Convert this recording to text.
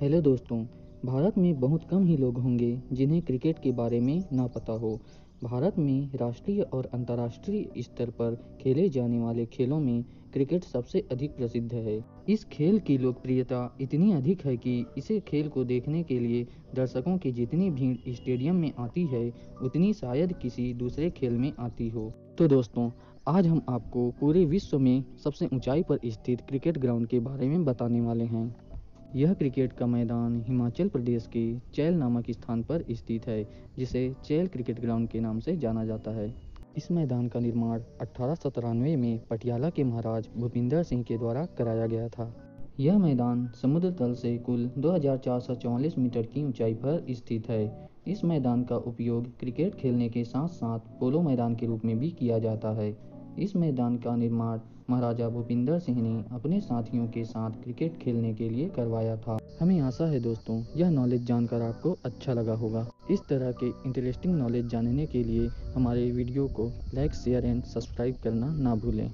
Hello दोस्तों, भारत में बहुत कम ही लोग होंगे जिन्हें क्रिकेट के बारे में ना पता हो। भारत में राष्ट्रीय और अंतर्राष्ट्रीय स्तर पर खेले जाने वाले खेलों में क्रिकेट सबसे अधिक प्रसिद्ध है। इस खेल की लोकप्रियता इतनी अधिक है कि इसे खेल को देखने के लिए दर्शकों की जितनी भीड़ स्टेडियम में आती है, उतनी शायद किसी दूसरे खेल में आती हो। तो दोस्तों, आज हम आपको पूरे विश्व में सबसे ऊंचाई पर स्थित क्रिकेट ग्राउंड के बारे में बताने वाले हैं। यह क्रिकेट का मैदान हिमाचल प्रदेश के चैल नामक स्थान पर स्थित है, जिसे चैल क्रिकेट ग्राउंड के नाम से जाना जाता है। इस मैदान का निर्माण अठारह में पटियाला के महाराज भूपिंदर सिंह के द्वारा कराया गया था। यह मैदान समुद्र तल से कुल 2444 मीटर की ऊंचाई पर स्थित है। इस मैदान का उपयोग क्रिकेट खेलने के साथ साथ पोलो मैदान के रूप में भी किया जाता है। इस मैदान का निर्माण महाराजा भूपिंदर सिंह ने अपने साथियों के साथ क्रिकेट खेलने के लिए करवाया था। हमें आशा है दोस्तों, यह नॉलेज जानकर आपको अच्छा लगा होगा। इस तरह के इंटरेस्टिंग नॉलेज जानने के लिए हमारे वीडियो को लाइक शेयर एंड सब्सक्राइब करना ना भूलें।